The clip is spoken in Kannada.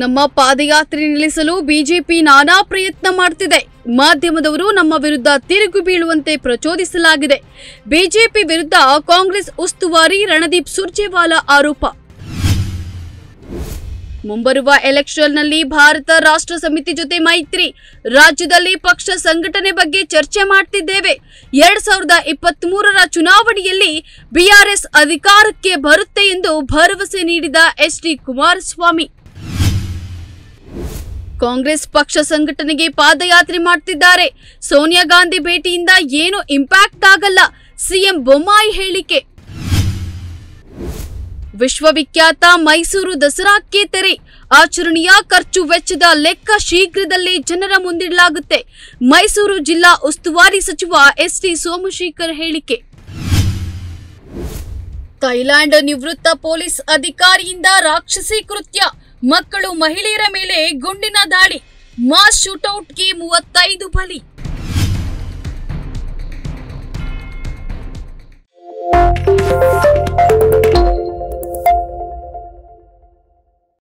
ನಮ್ಮ ಪಾದಯಾತ್ರೆ ನಿಲ್ಲಿಸಲು ಬಿಜೆಪಿ ನಾನಾ ಪ್ರಯತ್ನ ಮಾಡುತ್ತಿದೆ ಮಾಧ್ಯಮದವರು ನಮ್ಮ ವಿರುದ್ಧ ತಿರುಗು ಬೀಳುವಂತೆ ಪ್ರಚೋದಿಸಲಾಗಿದೆ. ಬಿಜೆಪಿ ವಿರುದ್ಧ ಕಾಂಗ್ರೆಸ್ ಉಸ್ತುವಾರಿ ರಣದೀಪ್ ಸುರ್ಜೇವಾಲಾ ಆರೋಪ. ಮುಂಬರುವ ಎಲೆಕ್ಷನ್ನಲ್ಲಿ ಭಾರತ ರಾಷ್ಟ್ರ ಸಮಿತಿ ಜೊತೆ ಮೈತ್ರಿ. ರಾಜ್ಯದಲ್ಲಿ ಪಕ್ಷ ಸಂಘಟನೆ ಬಗ್ಗೆ ಚರ್ಚೆ ಮಾಡ್ತಿದ್ದೇವೆ. ಎರಡ್ ಸಾವಿರದ ಇಪ್ಪತ್ತ್ ಮೂರರ ಚುನಾವಣೆಯಲ್ಲಿ ಬಿಆರ್ಎಸ್ ಅಧಿಕಾರಕ್ಕೆ ಬರುತ್ತೆ ಎಂದು ಭರವಸೆ ನೀಡಿದ ಎಚ್ ಡಿ ಕುಮಾರಸ್ವಾಮಿ. ಕಾಂಗ್ರೆಸ್ ಪಕ್ಷ ಸಂಘಟನೆಗೆ ಪಾದಯಾತ್ರೆ ಮಾಡ್ತಿದ್ದಾರೆ. ಸೋನಿಯಾ ಗಾಂಧಿ ಭೇಟಿಯಿಂದ ಏನು ಇಂಪ್ಯಾಕ್ಟ್ ಆಗಲ್ಲ, ಸಿಎಂ ಬೊಮ್ಮಾಯಿ ಹೇಳಿಕೆ. ವಿಶ್ವವಿಖ್ಯಾತ ಮೈಸೂರು ದಸರಾಕ್ಕೆ ತೆರೆ. ಆಚರಣೆಯ ಖರ್ಚು ವೆಚ್ಚದ ಲೆಕ್ಕ ಶೀಘ್ರದಲ್ಲೇ ಜನರ ಮುಂದಿಡಲಾಗುತ್ತೆ. ಮೈಸೂರು ಜಿಲ್ಲಾ ಉಸ್ತುವಾರಿ ಸಚಿವ ಎಸ್ ಟಿ ಸೋಮಶೇಖರ್ ಹೇಳಿಕೆ. ಥೈಲ್ಯಾಂಡ್ ನಿವೃತ್ತ ಪೊಲೀಸ್ ಅಧಿಕಾರಿಯಿಂದ ರಾಕ್ಷಸಿ ಕೃತ್ಯ. ಮಕ್ಕಳು ಮಹಿಳೆಯರ ಮೇಲೆ ಗುಂಡಿನ ದಾಳಿ. ಮಾಸ್ ಶೂಟೌಟ್ಗೆ ಮೂವತ್ತೈದು ಬಲಿ.